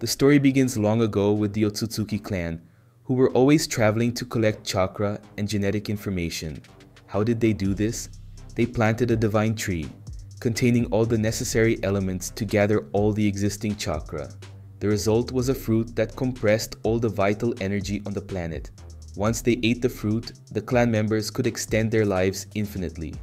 The story begins long ago with the Otsutsuki clan, who were always traveling to collect chakra and genetic information. How did they do this? They planted a divine tree, containing all the necessary elements to gather all the existing chakra. The result was a fruit that compressed all the vital energy on the planet. Once they ate the fruit, the clan members could extend their lives infinitely.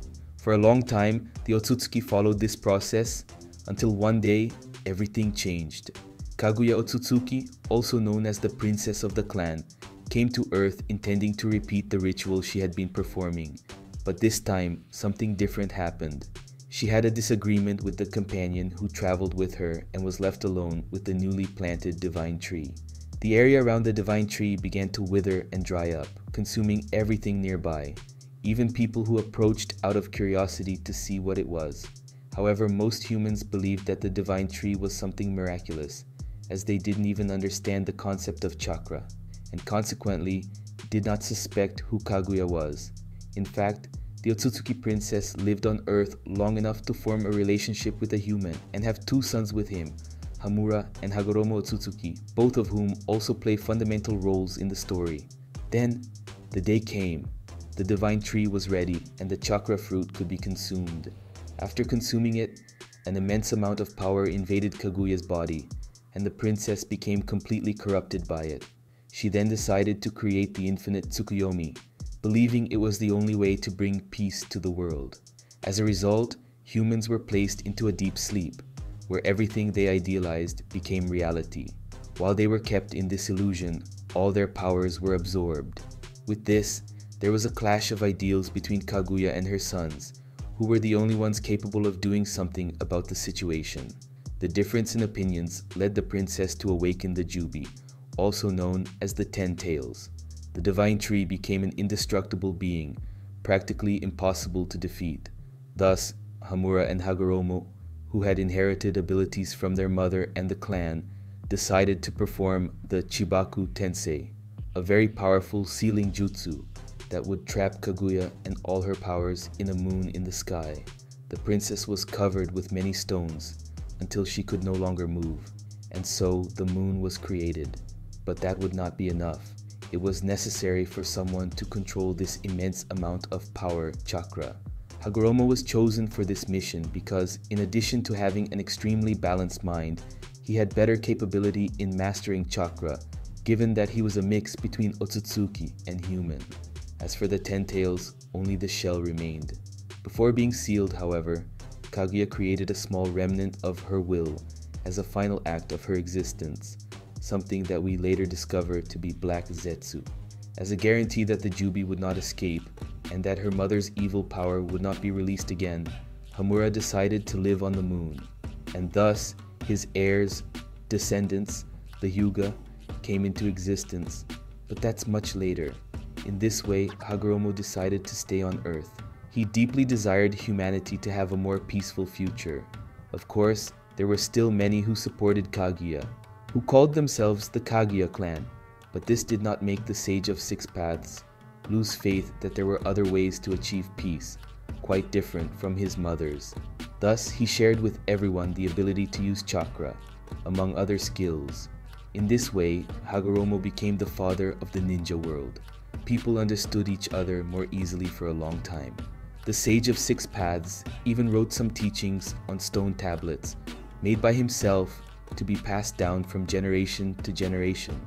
For a long time, the Otsutsuki followed this process until one day, everything changed. Kaguya Otsutsuki, also known as the princess of the clan, came to Earth intending to repeat the ritual she had been performing. But this time, something different happened. She had a disagreement with the companion who traveled with her and was left alone with the newly planted divine tree. The area around the divine tree began to wither and dry up, consuming everything nearby, even people who approached out of curiosity to see what it was. However, most humans believed that the divine tree was something miraculous, as they didn't even understand the concept of chakra, and consequently did not suspect who Kaguya was. In fact, the Otsutsuki princess lived on Earth long enough to form a relationship with a human and have two sons with him, Hamura and Hagoromo Otsutsuki, both of whom also play fundamental roles in the story. Then, the day came. The divine tree was ready and the chakra fruit could be consumed. After consuming it, an immense amount of power invaded Kaguya's body, and the princess became completely corrupted by it. She then decided to create the infinite Tsukuyomi, believing it was the only way to bring peace to the world. As a result, humans were placed into a deep sleep, where everything they idealized became reality. While they were kept in this illusion, all their powers were absorbed. With this, there was a clash of ideals between Kaguya and her sons, who were the only ones capable of doing something about the situation. The difference in opinions led the princess to awaken the Jubi, also known as the Ten Tails the divine tree became an indestructible being, practically impossible to defeat. Thus, Hamura and Hagoromo, who had inherited abilities from their mother and the clan, decided to perform the Chibaku Tensei, a very powerful sealing jutsu that would trap Kaguya and all her powers in a moon in the sky. The princess was covered with many stones until she could no longer move, and so the moon was created. But that would not be enough it was necessary for someone to control this immense amount of power chakra. Hagoromo was chosen for this mission because, in addition to having an extremely balanced mind, he had better capability in mastering chakra, given that he was a mix between Otsutsuki and human. As for the Ten Tails, only the shell remained. Before being sealed, however, Kaguya created a small remnant of her will as a final act of her existence something that we later discovered to be Black Zetsu. As a guarantee that the Jubi would not escape and that her mother's evil power would not be released again, Hamura decided to live on the moon, and thus his heirs, descendants, the Hyuga, came into existence. But that's much later. In this way, Hagoromo decided to stay on Earth. He deeply desired humanity to have a more peaceful future. Of course, there were still many who supported Kaguya, who called themselves the Kaguya clan, but this did not make the Sage of Six Paths lose faith that there were other ways to achieve peace, quite different from his mother's. Thus, he shared with everyone the ability to use chakra, among other skills. In this way, Hagoromo became the father of the ninja world. People understood each other more easily for a long time. The Sage of Six Paths even wrote some teachings on stone tablets, made by himself to be passed down from generation to generation.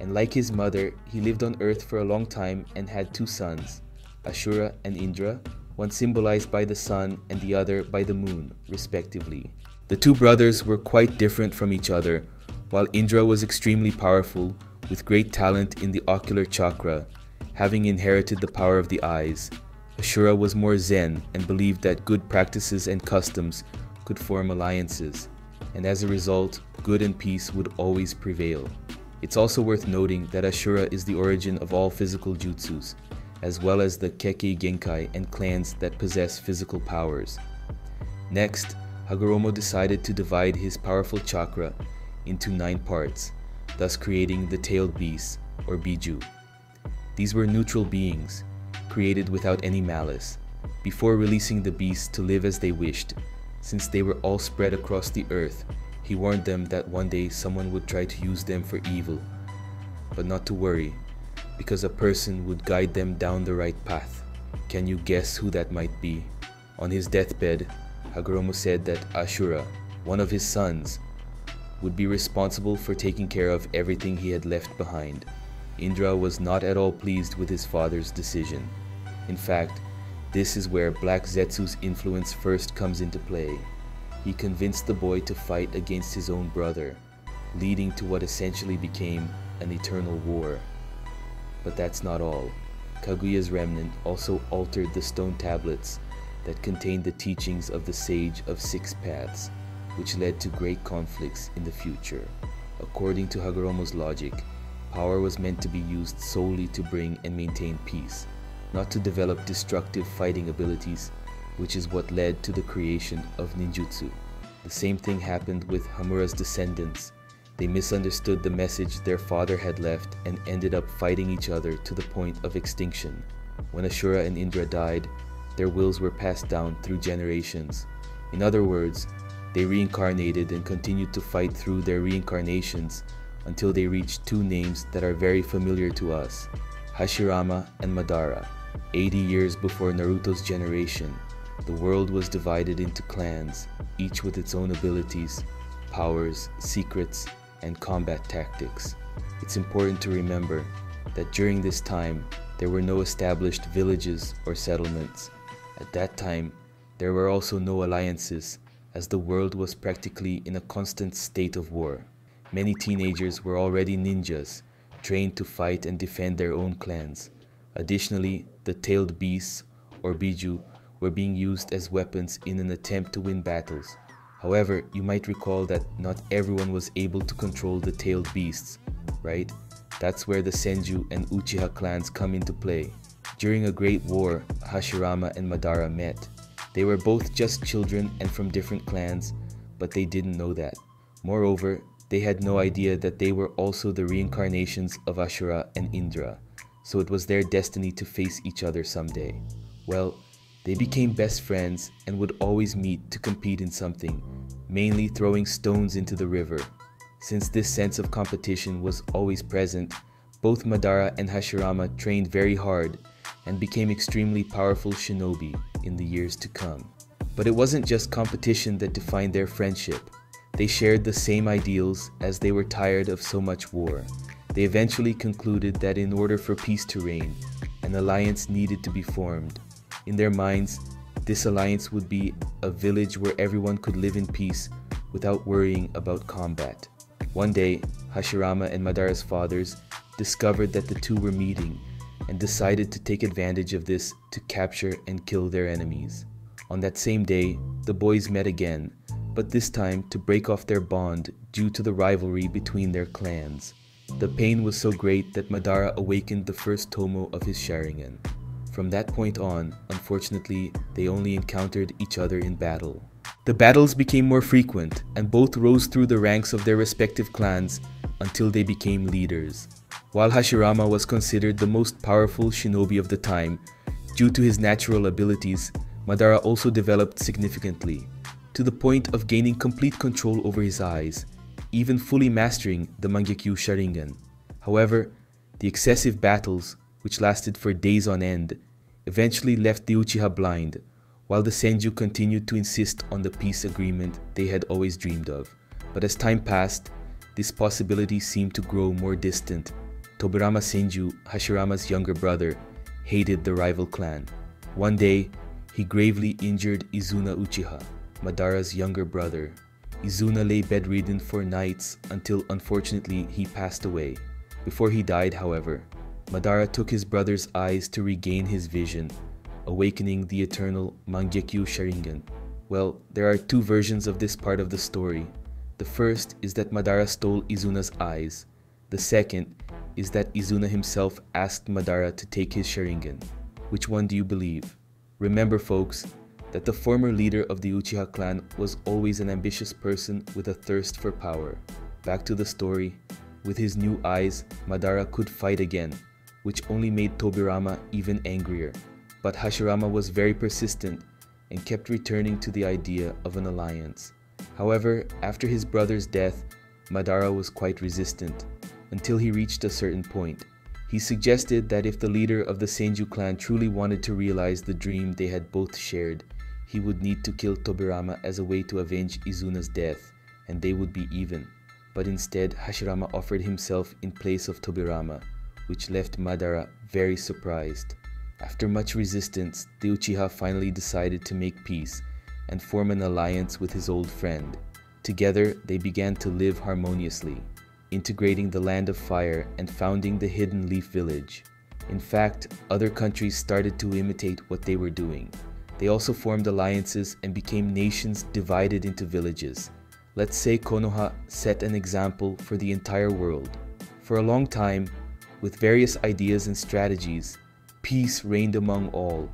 And like his mother, he lived on earth for a long time and had two sons, Ashura and Indra, one symbolized by the sun and the other by the moon, respectively. The two brothers were quite different from each other. While Indra was extremely powerful, with great talent in the ocular chakra, having inherited the power of the eyes, Ashura was more zen and believed that good practices and customs could form alliances and as a result, good and peace would always prevail. It's also worth noting that Ashura is the origin of all physical jutsus, as well as the Kekkei Genkai and clans that possess physical powers. Next, Hagoromo decided to divide his powerful chakra into nine parts, thus creating the tailed beasts, or Biju. These were neutral beings, created without any malice, before releasing the beasts to live as they wished since they were all spread across the earth, he warned them that one day someone would try to use them for evil, but not to worry, because a person would guide them down the right path. Can you guess who that might be? On his deathbed, Hagoromo said that Ashura, one of his sons, would be responsible for taking care of everything he had left behind. Indra was not at all pleased with his father's decision. In fact, this is where Black Zetsu's influence first comes into play. He convinced the boy to fight against his own brother, leading to what essentially became an eternal war. But that's not all. Kaguya's remnant also altered the stone tablets that contained the teachings of the Sage of Six Paths, which led to great conflicts in the future. According to Hagoromo's logic, power was meant to be used solely to bring and maintain peace, not to develop destructive fighting abilities, which is what led to the creation of ninjutsu. The same thing happened with Hamura's descendants. They misunderstood the message their father had left and ended up fighting each other to the point of extinction. When Ashura and Indra died, their wills were passed down through generations. In other words, they reincarnated and continued to fight through their reincarnations until they reached two names that are very familiar to us Hashirama and Madara. 80 years before Naruto's generation, the world was divided into clans, each with its own abilities, powers, secrets, and combat tactics. It's important to remember that during this time, there were no established villages or settlements. At that time, there were also no alliances, as the world was practically in a constant state of war. Many teenagers were already ninjas, trained to fight and defend their own clans. Additionally, the tailed beasts, or biju, were being used as weapons in an attempt to win battles. However, you might recall that not everyone was able to control the tailed beasts, right? That's where the Senju and Uchiha clans come into play. During a great war, Hashirama and Madara met. They were both just children and from different clans, but they didn't know that. Moreover, they had no idea that they were also the reincarnations of Ashura and Indra, so it was their destiny to face each other someday. Well, they became best friends and would always meet to compete in something, mainly throwing stones into the river. Since this sense of competition was always present, both Madara and Hashirama trained very hard and became extremely powerful shinobi in the years to come. But it wasn't just competition that defined their friendship. They shared the same ideals as they were tired of so much war. They eventually concluded that in order for peace to reign, an alliance needed to be formed. In their minds, this alliance would be a village where everyone could live in peace without worrying about combat. One day, Hashirama and Madara's fathers discovered that the two were meeting and decided to take advantage of this to capture and kill their enemies. On that same day, the boys met again, but this time to break off their bond due to the rivalry between their clans. The pain was so great that Madara awakened the first Tomoe of his Sharingan. From that point on, unfortunately, they only encountered each other in battle. The battles became more frequent, and both rose through the ranks of their respective clans until they became leaders. While Hashirama was considered the most powerful shinobi of the time, due to his natural abilities, Madara also developed significantly, to the point of gaining complete control over his eyes, even fully mastering the Mangekyou Sharingan. However, the excessive battles, which lasted for days on end, eventually left the Uchiha blind, while the Senju continued to insist on the peace agreement they had always dreamed of. But as time passed, this possibility seemed to grow more distant Tobirama Senju, Hashirama's younger brother, hated the rival clan. One day, he gravely injured Izuna Uchiha, Madara's younger brother. Izuna lay bedridden for nights until unfortunately he passed away. Before he died, however, Madara took his brother's eyes to regain his vision, awakening the eternal Mangekyou Sharingan. Well, there are two versions of this part of the story. The first is that Madara stole Izuna's eyes. The second is that Izuna himself asked Madara to take his Sharingan. Which one do you believe? Remember folks, that the former leader of the Uchiha clan was always an ambitious person with a thirst for power. Back to the story, with his new eyes, Madara could fight again, which only made Tobirama even angrier. But Hashirama was very persistent and kept returning to the idea of an alliance. However, after his brother's death, Madara was quite resistant, until he reached a certain point. He suggested that if the leader of the Senju clan truly wanted to realize the dream they had both shared, he would need to kill Tobirama as a way to avenge Izuna's death, and they would be even. But instead, Hashirama offered himself in place of Tobirama, which left Madara very surprised. After much resistance, the Uchiha finally decided to make peace and form an alliance with his old friend. Together, they began to live harmoniously, integrating the Land of Fire and founding the Hidden Leaf Village. In fact, other countries started to imitate what they were doing. They also formed alliances and became nations divided into villages. Let's say Konoha set an example for the entire world. For a long time, with various ideas and strategies, peace reigned among all.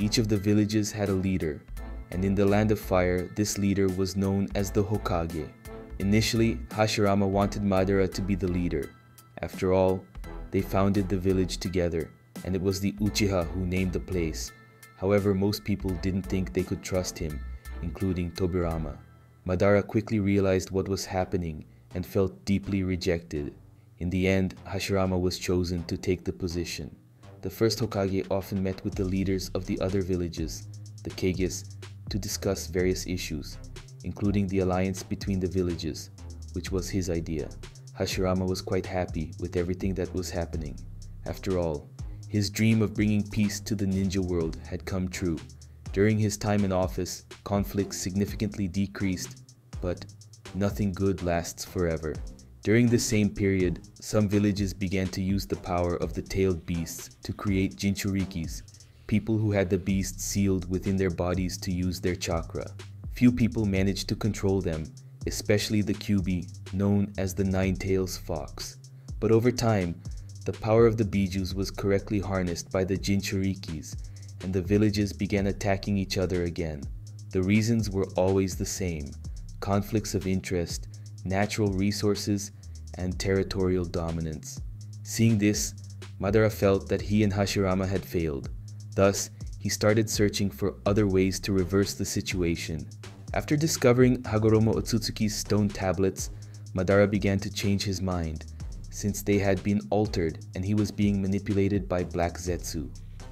Each of the villages had a leader, and in the Land of Fire, this leader was known as the Hokage. Initially, Hashirama wanted Madara to be the leader. After all, they founded the village together, and it was the Uchiha who named the place. However, most people didn't think they could trust him, including Tobirama. Madara quickly realized what was happening and felt deeply rejected. In the end, Hashirama was chosen to take the position. The first Hokage often met with the leaders of the other villages, the Kages, to discuss various issues, including the alliance between the villages, which was his idea. Hashirama was quite happy with everything that was happening. After all, his dream of bringing peace to the ninja world had come true. During his time in office, conflicts significantly decreased, but nothing good lasts forever. During the same period, some villages began to use the power of the tailed beasts to create Jinchurikis, people who had the beast sealed within their bodies to use their chakra. Few people managed to control them, especially the Kyubi, known as the Nine Tails Fox. But over time, the power of the Bijus was correctly harnessed by the Jinchurikis, and the villages began attacking each other again. The reasons were always the same conflicts of interest natural resources, and territorial dominance. Seeing this, Madara felt that he and Hashirama had failed. Thus, he started searching for other ways to reverse the situation. After discovering Hagoromo Otsutsuki's stone tablets, Madara began to change his mind, since they had been altered and he was being manipulated by Black Zetsu.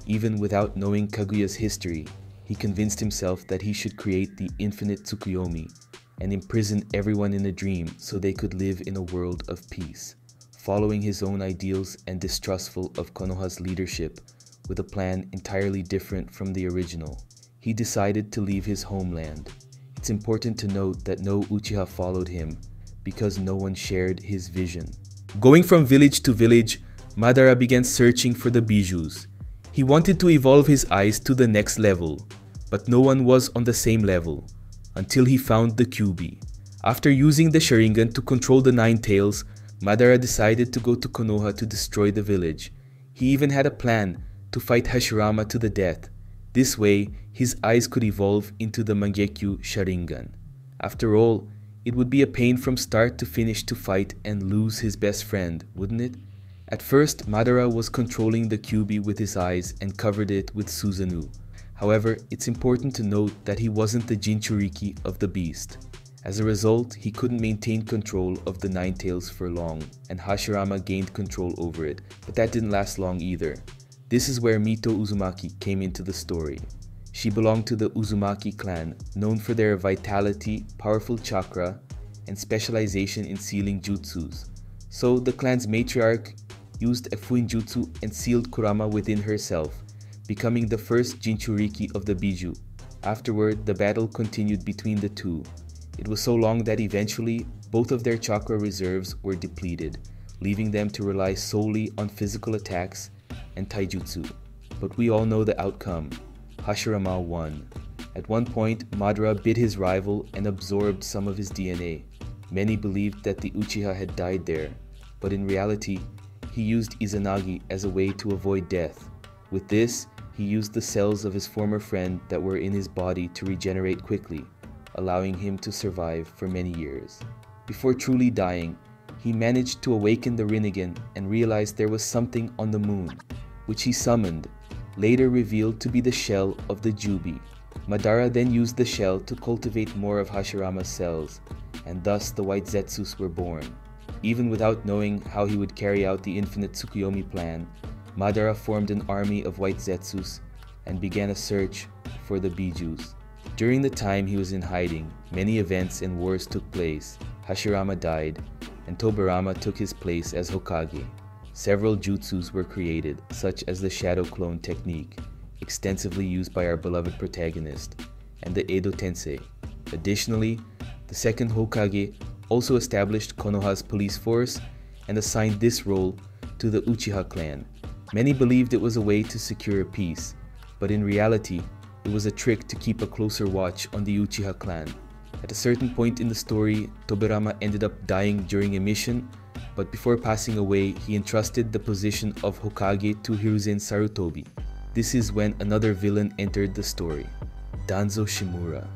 Even without knowing Kaguya's history, he convinced himself that he should create the infinite Tsukuyomi, and imprison everyone in a dream so they could live in a world of peace, following his own ideals and distrustful of Konoha's leadership with a plan entirely different from the original. He decided to leave his homeland. It's important to note that no Uchiha followed him because no one shared his vision. Going from village to village, Madara began searching for the bijus. He wanted to evolve his eyes to the next level, but no one was on the same level until he found the Kyubi. After using the Sharingan to control the Nine Tails, Madara decided to go to Konoha to destroy the village. He even had a plan to fight Hashirama to the death. This way, his eyes could evolve into the Mangekyo Sharingan. After all, it would be a pain from start to finish to fight and lose his best friend, wouldn't it? At first, Madara was controlling the Kyubi with his eyes and covered it with Susanoo. However, it's important to note that he wasn't the Jinchuriki of the beast. As a result, he couldn't maintain control of the Nine Tails for long, and Hashirama gained control over it, but that didn't last long either. This is where Mito Uzumaki came into the story. She belonged to the Uzumaki clan, known for their vitality, powerful chakra, and specialization in sealing jutsus. So the clan's matriarch used a fuinjutsu and sealed Kurama within herself, becoming the first Jinchuriki of the Biju. Afterward, the battle continued between the two. It was so long that eventually, both of their chakra reserves were depleted, leaving them to rely solely on physical attacks and taijutsu. But we all know the outcome. Hashirama won. At one point, Madara bit his rival and absorbed some of his DNA. Many believed that the Uchiha had died there, but in reality, he used Izanagi as a way to avoid death. With this, he used the cells of his former friend that were in his body to regenerate quickly, allowing him to survive for many years. Before truly dying, he managed to awaken the Rinnegan and realized there was something on the moon, which he summoned, later revealed to be the shell of the Jubi. Madara then used the shell to cultivate more of Hashirama's cells, and thus the White Zetsus were born. Even without knowing how he would carry out the infinite Tsukuyomi plan, Madara formed an army of White Zetsus and began a search for the Bijus. During the time he was in hiding, many events and wars took place. Hashirama died, and Tobirama took his place as Hokage. Several jutsus were created, such as the Shadow Clone technique, extensively used by our beloved protagonist, and the Edo Tensei. Additionally, the second Hokage also established Konoha's police force and assigned this role to the Uchiha clan. Many believed it was a way to secure peace, but in reality, it was a trick to keep a closer watch on the Uchiha clan. At a certain point in the story, Tobirama ended up dying during a mission, but before passing away, he entrusted the position of Hokage to Hiruzen Sarutobi. This is when another villain entered the story, Danzo Shimura.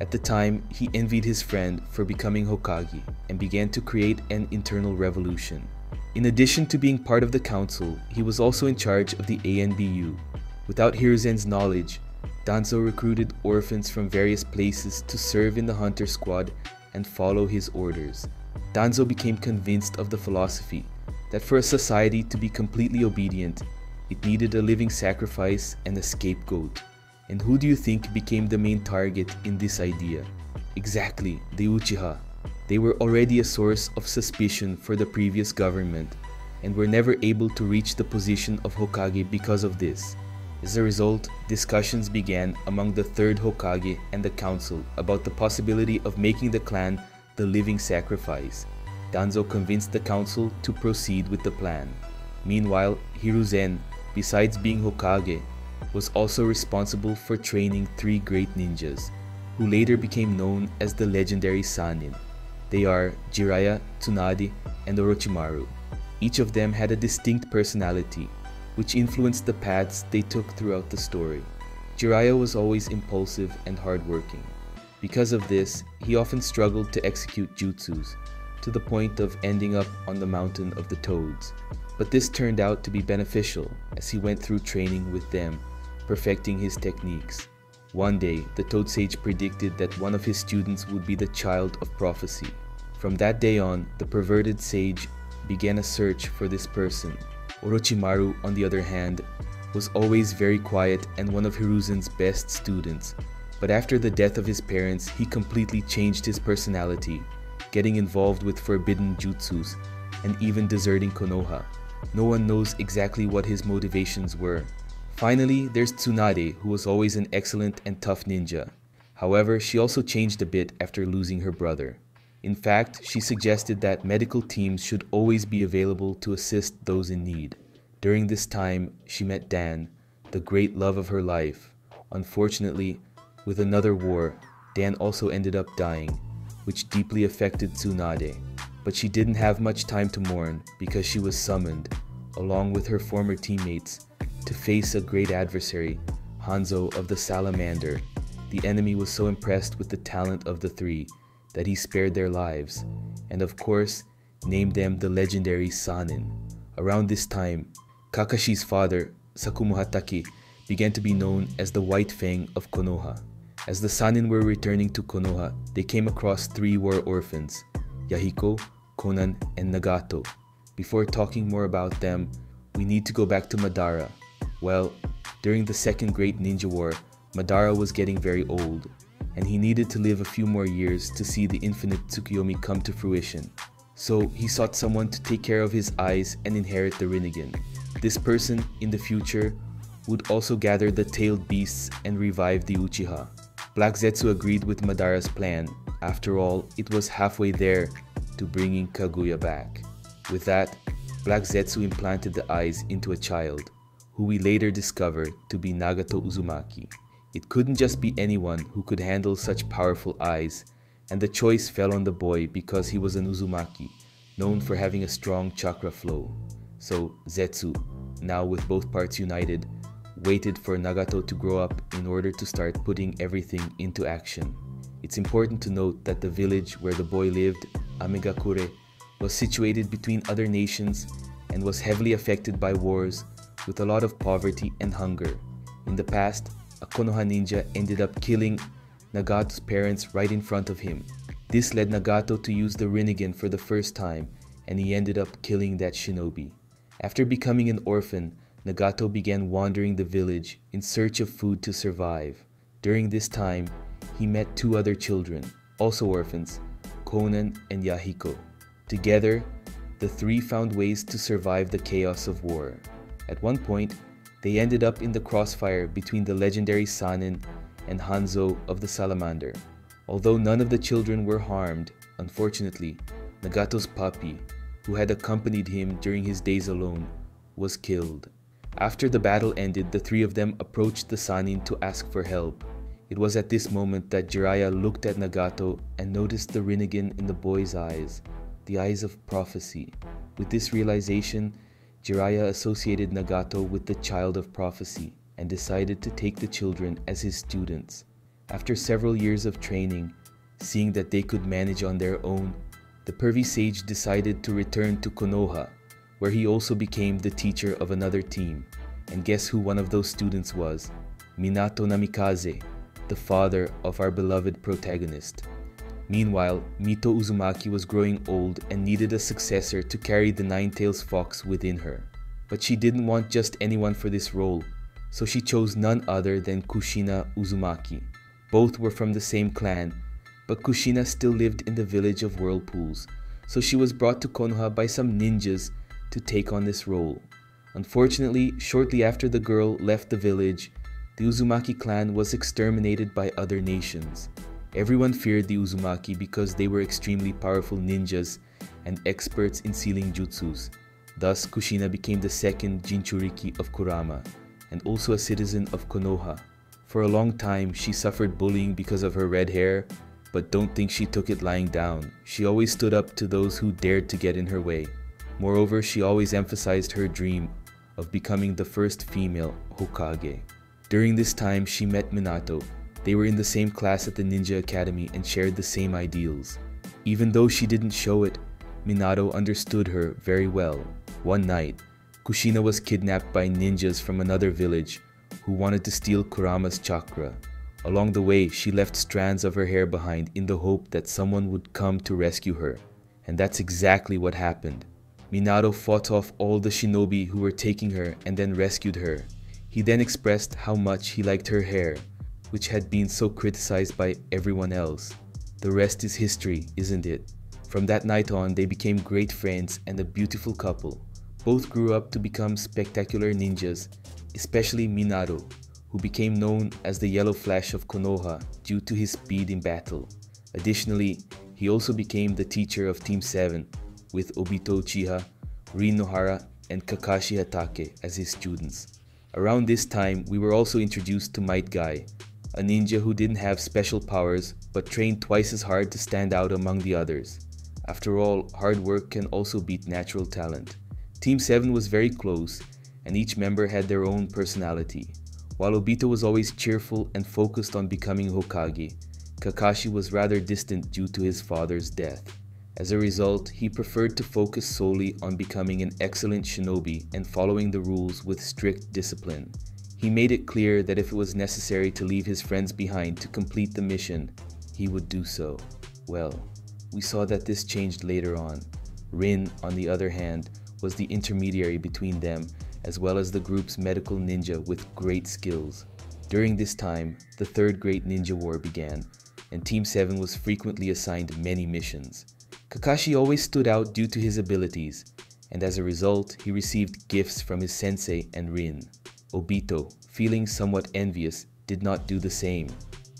At the time, he envied his friend for becoming Hokage and began to create an internal revolution. In addition to being part of the council, he was also in charge of the ANBU. Without Hiruzen's knowledge, Danzo recruited orphans from various places to serve in the hunter squad and follow his orders. Danzo became convinced of the philosophy that for a society to be completely obedient, it needed a living sacrifice and a scapegoat. And who do you think became the main target in this idea? Exactly, the Uchiha. They were already a source of suspicion for the previous government and were never able to reach the position of Hokage because of this. As a result, discussions began among the third Hokage and the council about the possibility of making the clan the living sacrifice. Danzo convinced the council to proceed with the plan. Meanwhile, Hiruzen besides being Hokage, was also responsible for training three great ninjas, who later became known as the legendary Sanin. They are Jiraiya, Tsunade, and Orochimaru. Each of them had a distinct personality, which influenced the paths they took throughout the story. Jiraiya was always impulsive and hardworking. Because of this, he often struggled to execute jutsus, to the point of ending up on the Mountain of the Toads. But this turned out to be beneficial as he went through training with them, perfecting his techniques. One day, the Toad Sage predicted that one of his students would be the child of prophecy. From that day on, the perverted sage began a search for this person. Orochimaru, on the other hand, was always very quiet and one of Hiruzen's best students. But after the death of his parents, he completely changed his personality, getting involved with forbidden jutsus and even deserting Konoha. No one knows exactly what his motivations were. Finally, there's Tsunade, who was always an excellent and tough ninja. However, she also changed a bit after losing her brother. In fact, she suggested that medical teams should always be available to assist those in need. During this time, she met Dan, the great love of her life. Unfortunately, with another war, Dan also ended up dying, which deeply affected Tsunade but she didn't have much time to mourn because she was summoned, along with her former teammates, to face a great adversary, Hanzo of the Salamander. The enemy was so impressed with the talent of the three that he spared their lives, and of course, named them the legendary Sanin. Around this time, Kakashi's father, Sakumo Hatake, began to be known as the White Fang of Konoha. As the Sanin were returning to Konoha, they came across three war orphans, Yahiko, Konan, and Nagato. Before talking more about them, we need to go back to Madara. Well, during the Second Great Ninja War, Madara was getting very old, and he needed to live a few more years to see the infinite Tsukuyomi come to fruition. So he sought someone to take care of his eyes and inherit the Rinnegan. This person, in the future, would also gather the tailed beasts and revive the Uchiha. Black Zetsu agreed with Madara's plan. After all, it was halfway there to bringing Kaguya back. With that, Black Zetsu implanted the eyes into a child, who we later discovered to be Nagato Uzumaki. It couldn't just be anyone who could handle such powerful eyes, and the choice fell on the boy because he was an Uzumaki, known for having a strong chakra flow. So Zetsu, now with both parts united, waited for Nagato to grow up in order to start putting everything into action. It's important to note that the village where the boy lived Amegakure, was situated between other nations and was heavily affected by wars with a lot of poverty and hunger. In the past, a Konoha ninja ended up killing Nagato's parents right in front of him. This led Nagato to use the Rinnegan for the first time, and he ended up killing that shinobi. After becoming an orphan, Nagato began wandering the village in search of food to survive. During this time, he met two other children, also orphans, Konan and Yahiko. Together, the three found ways to survive the chaos of war. At one point, they ended up in the crossfire between the legendary Sanin and Hanzo of the Salamander. Although none of the children were harmed, unfortunately, Nagato's puppy, who had accompanied him during his days alone, was killed. After the battle ended, the three of them approached the Sanin to ask for help. It was at this moment that Jiraiya looked at Nagato and noticed the Rinnegan in the boy's eyes, the eyes of prophecy. With this realization, Jiraiya associated Nagato with the child of prophecy and decided to take the children as his students. After several years of training, seeing that they could manage on their own, the pervy sage decided to return to Konoha, where he also became the teacher of another team. And guess who one of those students was? Minato Namikaze, the father of our beloved protagonist. Meanwhile, Mito Uzumaki was growing old and needed a successor to carry the Nine-Tails Fox within her. But she didn't want just anyone for this role, so she chose none other than Kushina Uzumaki. Both were from the same clan, but Kushina still lived in the village of Whirlpools, so she was brought to Konoha by some ninjas to take on this role. Unfortunately, shortly after the girl left the village, the Uzumaki clan was exterminated by other nations. Everyone feared the Uzumaki because they were extremely powerful ninjas and experts in sealing jutsus. Thus, Kushina became the second Jinchuriki of Kurama and also a citizen of Konoha. For a long time, she suffered bullying because of her red hair, but don't think she took it lying down. She always stood up to those who dared to get in her way. Moreover, she always emphasized her dream of becoming the first female Hokage. During this time, she met Minato, they were in the same class at the Ninja Academy and shared the same ideals. Even though she didn't show it, Minato understood her very well. One night, Kushina was kidnapped by ninjas from another village who wanted to steal Kurama's chakra. Along the way, she left strands of her hair behind in the hope that someone would come to rescue her. And that's exactly what happened. Minato fought off all the shinobi who were taking her and then rescued her. He then expressed how much he liked her hair which had been so criticized by everyone else. The rest is history, isn't it? From that night on, they became great friends and a beautiful couple. Both grew up to become spectacular ninjas, especially Minato, who became known as the Yellow Flash of Konoha due to his speed in battle. Additionally, he also became the teacher of Team 7 with Obito Uchiha, Rin Nohara, and Kakashi Hatake as his students. Around this time, we were also introduced to Might Guy, a ninja who didn't have special powers but trained twice as hard to stand out among the others. After all, hard work can also beat natural talent. Team 7 was very close, and each member had their own personality. While Obito was always cheerful and focused on becoming Hokage, Kakashi was rather distant due to his father's death. As a result, he preferred to focus solely on becoming an excellent shinobi and following the rules with strict discipline. He made it clear that if it was necessary to leave his friends behind to complete the mission, he would do so. Well, we saw that this changed later on. Rin, on the other hand, was the intermediary between them, as well as the group's medical ninja with great skills. During this time, the Third Great Ninja War began, and Team 7 was frequently assigned many missions. Kakashi always stood out due to his abilities, and as a result, he received gifts from his sensei and Rin. Obito, feeling somewhat envious, did not do the same.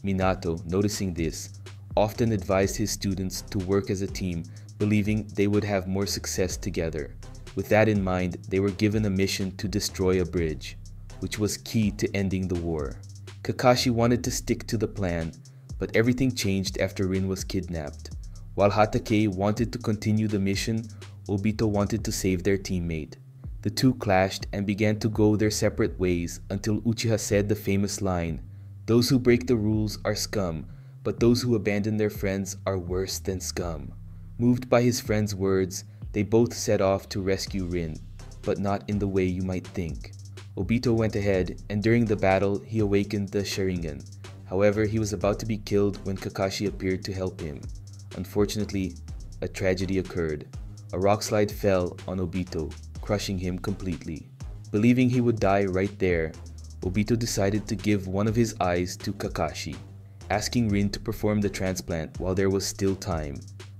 Minato, noticing this, often advised his students to work as a team, believing they would have more success together. With that in mind, they were given a mission to destroy a bridge, which was key to ending the war. Kakashi wanted to stick to the plan, but everything changed after Rin was kidnapped. While Hatake wanted to continue the mission, Obito wanted to save their teammate. The two clashed and began to go their separate ways until Uchiha said the famous line, Those who break the rules are scum, but those who abandon their friends are worse than scum. Moved by his friend's words, they both set off to rescue Rin, but not in the way you might think. Obito went ahead, and during the battle, he awakened the Sharingan. However, he was about to be killed when Kakashi appeared to help him. Unfortunately, a tragedy occurred. A rock slide fell on Obito, crushing him completely. Believing he would die right there, Obito decided to give one of his eyes to Kakashi, asking Rin to perform the transplant while there was still time.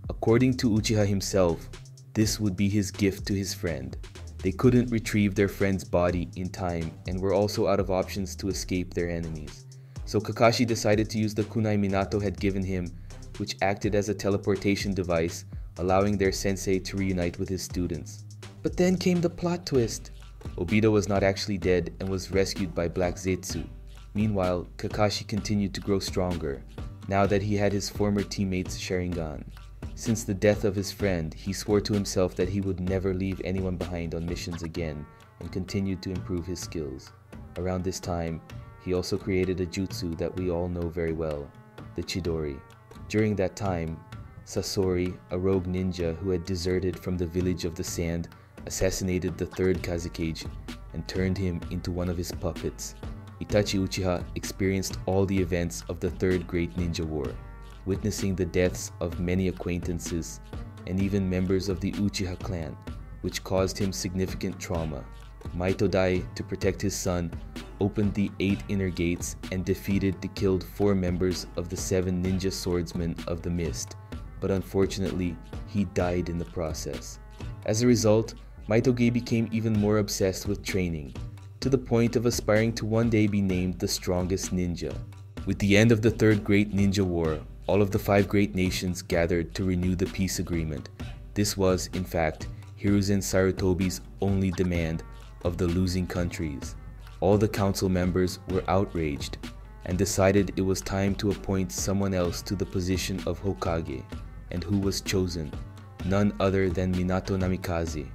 According to Uchiha himself, this would be his gift to his friend. They couldn't retrieve their friend's body in time and were also out of options to escape their enemies. So Kakashi decided to use the kunai Minato had given him, which acted as a teleportation device, allowing their sensei to reunite with his students. But then came the plot twist. Obito was not actually dead and was rescued by Black Zetsu. Meanwhile, Kakashi continued to grow stronger, now that he had his former teammates Sharingan. Since the death of his friend, he swore to himself that he would never leave anyone behind on missions again and continued to improve his skills. Around this time, he also created a jutsu that we all know very well, the Chidori. During that time, Sasori, a rogue ninja who had deserted from the village of the sand, assassinated the third Kazekage and turned him into one of his puppets. Itachi Uchiha experienced all the events of the Third Great Ninja War, witnessing the deaths of many acquaintances and even members of the Uchiha clan, which caused him significant trauma. Maito Dai, to protect his son, opened the eight inner gates and defeated the killed four members of the seven ninja swordsmen of the mist, but unfortunately, he died in the process. As a result, Maito Gai became even more obsessed with training, to the point of aspiring to one day be named the strongest ninja. With the end of the Third Great Ninja War, all of the five great nations gathered to renew the peace agreement. This was, in fact, Hiruzen Sarutobi's only demand of the losing countries. All the council members were outraged and decided it was time to appoint someone else to the position of Hokage, and who was chosen? None other than Minato Namikaze.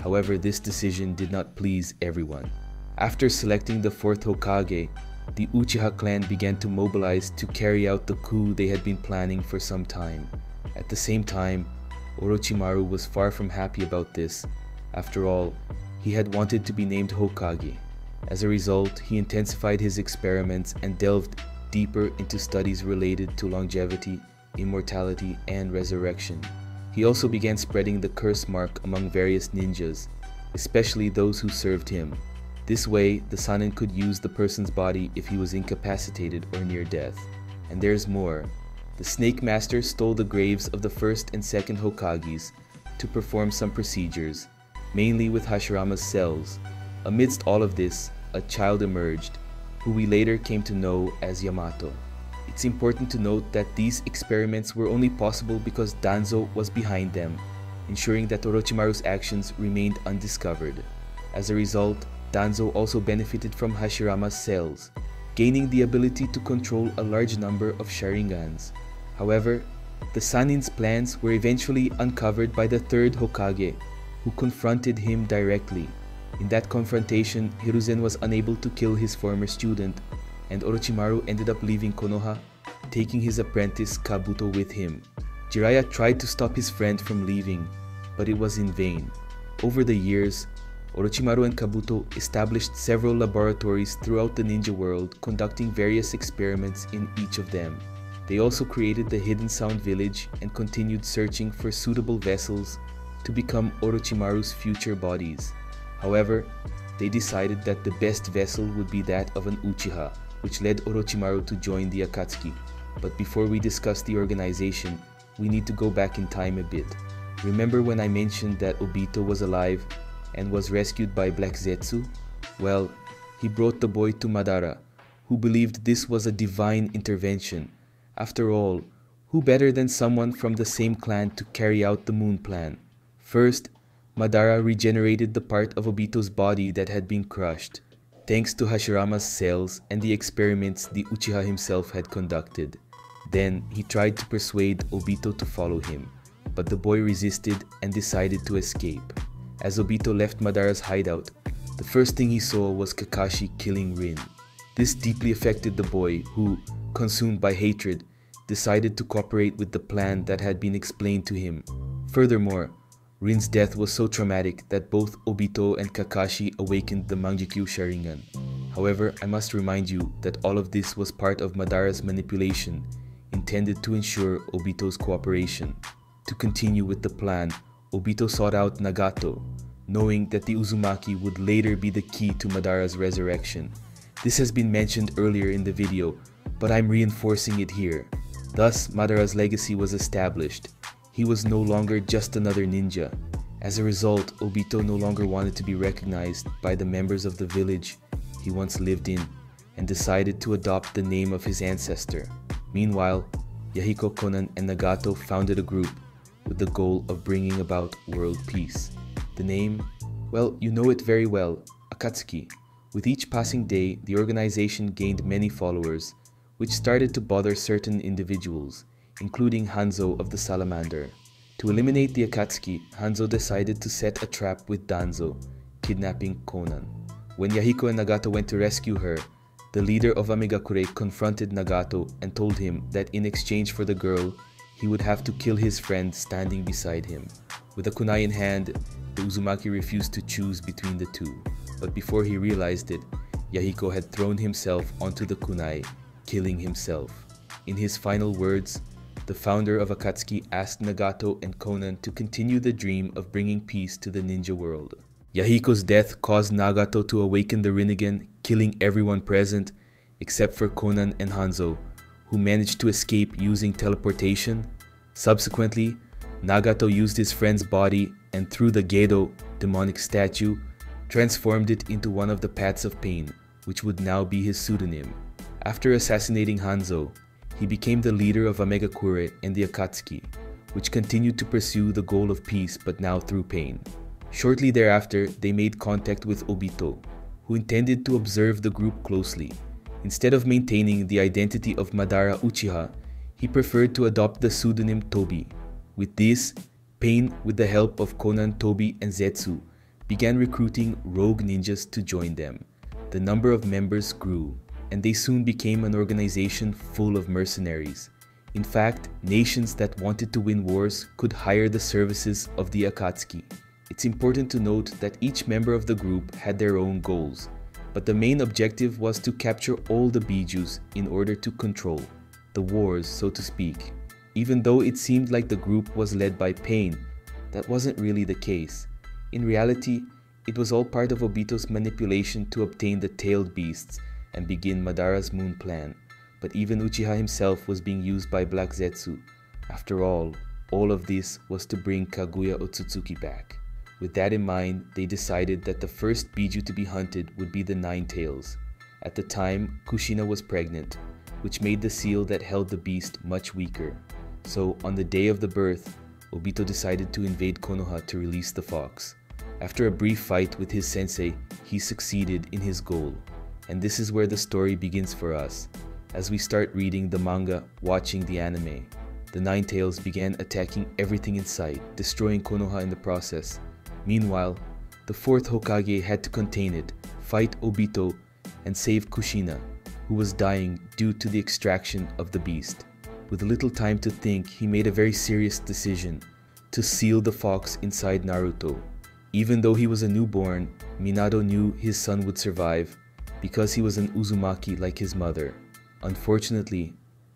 However, this decision did not please everyone. After selecting the fourth Hokage, the Uchiha clan began to mobilize to carry out the coup they had been planning for some time. At the same time, Orochimaru was far from happy about this. After all, he had wanted to be named Hokage. As a result, he intensified his experiments and delved deeper into studies related to longevity, immortality, and resurrection. He also began spreading the curse mark among various ninjas, especially those who served him. This way, the Sanin could use the person's body if he was incapacitated or near death. And there's more. The Snake Master stole the graves of the first and second Hokages to perform some procedures, mainly with Hashirama's cells. Amidst all of this, a child emerged, who we later came to know as Yamato. It's important to note that these experiments were only possible because Danzo was behind them, ensuring that Orochimaru's actions remained undiscovered. As a result, Danzo also benefited from Hashirama's cells, gaining the ability to control a large number of Sharingans. However, the Sannin's plans were eventually uncovered by the third Hokage, who confronted him directly. In that confrontation, Hiruzen was unable to kill his former student, and Orochimaru ended up leaving Konoha, taking his apprentice Kabuto with him. Jiraiya tried to stop his friend from leaving, but it was in vain. Over the years, Orochimaru and Kabuto established several laboratories throughout the ninja world, conducting various experiments in each of them. They also created the Hidden Sound Village and continued searching for suitable vessels to become Orochimaru's future bodies. However, they decided that the best vessel would be that of an Uchiha, which led Orochimaru to join the Akatsuki. But before we discuss the organization, we need to go back in time a bit. Remember when I mentioned that Obito was alive and was rescued by Black Zetsu? Well, he brought the boy to Madara, who believed this was a divine intervention. After all, who better than someone from the same clan to carry out the moon plan? First, Madara regenerated the part of Obito's body that had been crushed, thanks to Hashirama's cells and the experiments the Uchiha himself had conducted. Then he tried to persuade Obito to follow him, but the boy resisted and decided to escape. As Obito left Madara's hideout, the first thing he saw was Kakashi killing Rin. This deeply affected the boy who, consumed by hatred, decided to cooperate with the plan that had been explained to him. Furthermore, Rin's death was so traumatic that both Obito and Kakashi awakened the Mangekyo Sharingan. However, I must remind you that all of this was part of Madara's manipulation, intended to ensure Obito's cooperation. To continue with the plan, Obito sought out Nagato, knowing that the Uzumaki would later be the key to Madara's resurrection. This has been mentioned earlier in the video, but I'm reinforcing it here. Thus, Madara's legacy was established. He was no longer just another ninja. As a result, Obito no longer wanted to be recognized by the members of the village he once lived in and decided to adopt the name of his ancestor. Meanwhile, Yahiko Konan and Nagato founded a group with the goal of bringing about world peace. The name, well, you know it very well, Akatsuki. With each passing day, the organization gained many followers, which started to bother certain individuals, including Hanzo of the Salamander. To eliminate the Akatsuki, Hanzo decided to set a trap with Danzo, kidnapping Konan. When Yahiko and Nagato went to rescue her, the leader of Amegakure confronted Nagato and told him that in exchange for the girl, he would have to kill his friend standing beside him. With a kunai in hand, the Uzumaki refused to choose between the two, but before he realized it, Yahiko had thrown himself onto the kunai, killing himself. In his final words, the founder of Akatsuki asked Nagato and Konan to continue the dream of bringing peace to the ninja world. Yahiko's death caused Nagato to awaken the Rinnegan, killing everyone present except for Konan and Hanzo, who managed to escape using teleportation. Subsequently, Nagato used his friend's body and through the Gedo demonic statue, transformed it into one of the Paths of Pain, which would now be his pseudonym. After assassinating Hanzo, he became the leader of Amegakure and the Akatsuki, which continued to pursue the goal of peace but now through pain. Shortly thereafter, they made contact with Obito, who intended to observe the group closely. Instead of maintaining the identity of Madara Uchiha, he preferred to adopt the pseudonym Tobi. With this, Pain, with the help of Konan, Tobi, and Zetsu, began recruiting rogue ninjas to join them. The number of members grew, and they soon became an organization full of mercenaries. In fact, nations that wanted to win wars could hire the services of the Akatsuki. It's important to note that each member of the group had their own goals, but the main objective was to capture all the Bijus in order to control the wars, so to speak. Even though it seemed like the group was led by Pain, that wasn't really the case. In reality, it was all part of Obito's manipulation to obtain the tailed beasts and begin Madara's moon plan. But even Uchiha himself was being used by Black Zetsu. After all, all of this was to bring Kaguya Otsutsuki back. With that in mind, they decided that the first Biju to be hunted would be the Nine Tails. At the time, Kushina was pregnant, which made the seal that held the beast much weaker. So, on the day of the birth, Obito decided to invade Konoha to release the fox. After a brief fight with his sensei, he succeeded in his goal. And this is where the story begins for us. As we start reading the manga, watching the anime, the Nine Tails began attacking everything in sight, destroying Konoha in the process. Meanwhile, the fourth Hokage had to contain it, fight Obito, and save Kushina, who was dying due to the extraction of the beast. With little time to think, he made a very serious decision to seal the fox inside Naruto. Even though he was a newborn, Minato knew his son would survive because he was an Uzumaki like his mother. Unfortunately,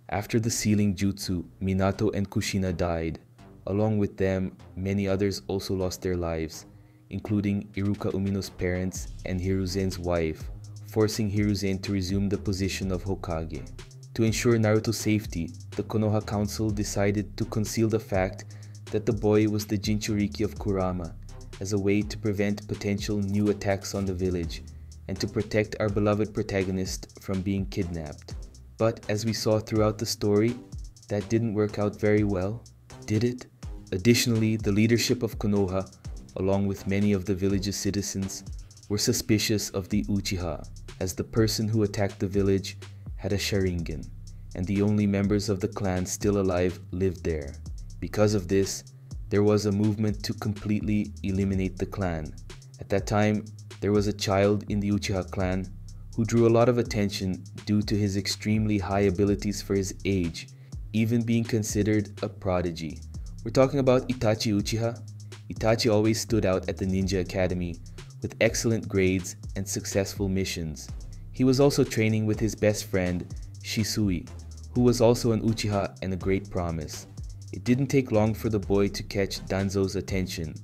after the sealing jutsu, Minato and Kushina died. Along with them, many others also lost their lives, including Iruka Umino's parents and Hiruzen's wife, forcing Hiruzen to resume the position of Hokage. To ensure Naruto's safety, the Konoha Council decided to conceal the fact that the boy was the Jinchuriki of Kurama as a way to prevent potential new attacks on the village and to protect our beloved protagonist from being kidnapped. But as we saw throughout the story, that didn't work out very well, did it? Additionally, the leadership of Konoha, along with many of the village's citizens, were suspicious of the Uchiha, as the person who attacked the village had a Sharingan, and the only members of the clan still alive lived there. Because of this, there was a movement to completely eliminate the clan. At that time, there was a child in the Uchiha clan who drew a lot of attention due to his extremely high abilities for his age, even being considered a prodigy. We're talking about Itachi Uchiha. Itachi always stood out at the Ninja Academy with excellent grades and successful missions. He was also training with his best friend, Shisui, who was also an Uchiha and a great promise. It didn't take long for the boy to catch Danzo's attention,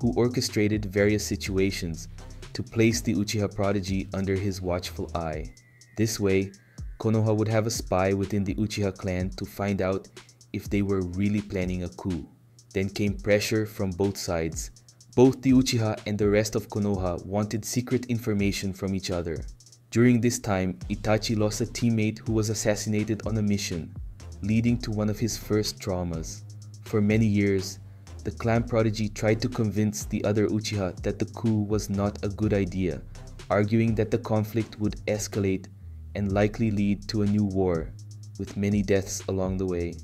who orchestrated various situations to place the Uchiha prodigy under his watchful eye. This way, Konoha would have a spy within the Uchiha clan to find out if they were really planning a coup. Then came pressure from both sides. Both the Uchiha and the rest of Konoha wanted secret information from each other. During this time, Itachi lost a teammate who was assassinated on a mission, leading to one of his first traumas. For many years, the clan prodigy tried to convince the other Uchiha that the coup was not a good idea, arguing that the conflict would escalate and likely lead to a new war, with many deaths along the way.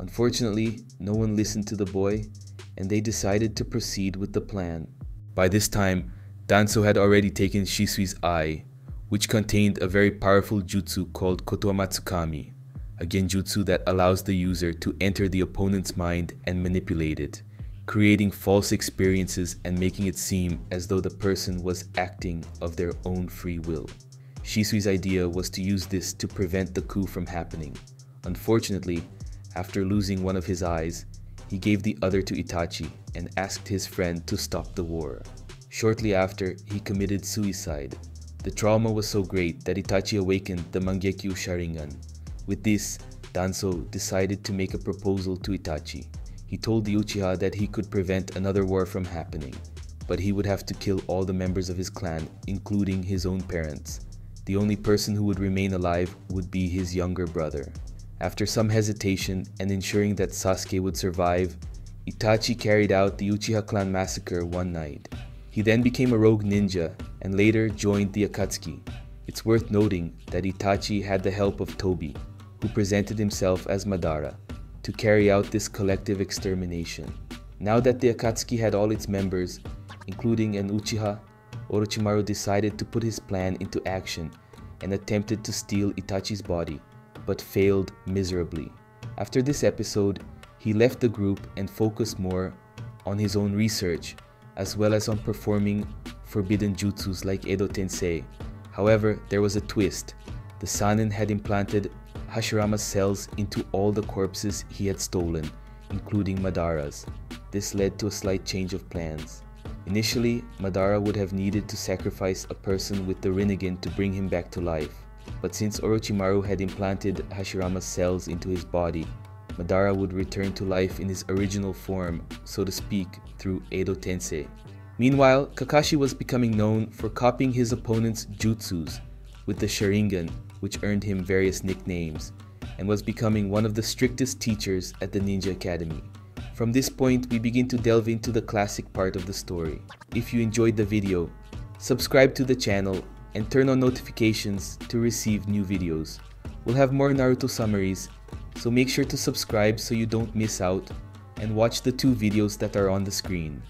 Unfortunately, no one listened to the boy, and they decided to proceed with the plan. By this time, Danzo had already taken Shisui's eye, which contained a very powerful jutsu called Kotoamatsukami, a genjutsu that allows the user to enter the opponent's mind and manipulate it, creating false experiences and making it seem as though the person was acting of their own free will. Shisui's idea was to use this to prevent the coup from happening. Unfortunately, after losing one of his eyes, he gave the other to Itachi and asked his friend to stop the war. Shortly after, he committed suicide. The trauma was so great that Itachi awakened the Mangekyo Sharingan. With this, Danzo decided to make a proposal to Itachi. He told the Uchiha that he could prevent another war from happening, but he would have to kill all the members of his clan, including his own parents. The only person who would remain alive would be his younger brother. After some hesitation and ensuring that Sasuke would survive, Itachi carried out the Uchiha clan massacre one night. He then became a rogue ninja and later joined the Akatsuki. It's worth noting that Itachi had the help of Tobi, who presented himself as Madara, to carry out this collective extermination. Now that the Akatsuki had all its members, including an Uchiha, Orochimaru decided to put his plan into action and attempted to steal Itachi's body, but failed miserably. After this episode, he left the group and focused more on his own research, as well as on performing forbidden jutsus like Edo Tensei. However, there was a twist. The Sannin had implanted Hashirama's cells into all the corpses he had stolen, including Madara's. This led to a slight change of plans. Initially, Madara would have needed to sacrifice a person with the Rinnegan to bring him back to life. But since Orochimaru had implanted Hashirama's cells into his body, Madara would return to life in his original form, so to speak, through Edo Tensei. Meanwhile, Kakashi was becoming known for copying his opponent's jutsus with the Sharingan, which earned him various nicknames, and was becoming one of the strictest teachers at the Ninja Academy. From this point, we begin to delve into the classic part of the story. If you enjoyed the video, subscribe to the channel and turn on notifications to receive new videos. We'll have more Naruto summaries, so make sure to subscribe so you don't miss out and watch the two videos that are on the screen.